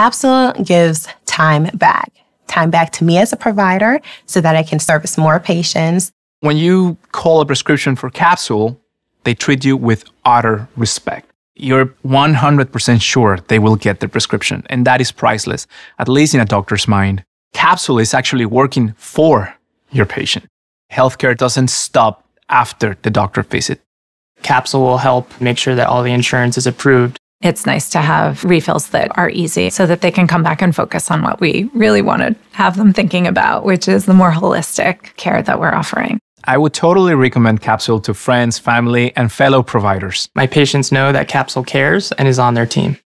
Capsule gives time back, time back to me as a provider so that I can service more patients. When you call a prescription for Capsule, they treat you with utter respect. You're 100% sure they will get the prescription, and that is priceless, at least in a doctor's mind. Capsule is actually working for your patient. Healthcare doesn't stop after the doctor visit. Capsule will help make sure that all the insurance is approved. It's nice to have refills that are easy so that they can come back and focus on what we really want to have them thinking about, which is the more holistic care that we're offering. I would totally recommend Capsule to friends, family, and fellow providers. My patients know that Capsule cares and is on their team.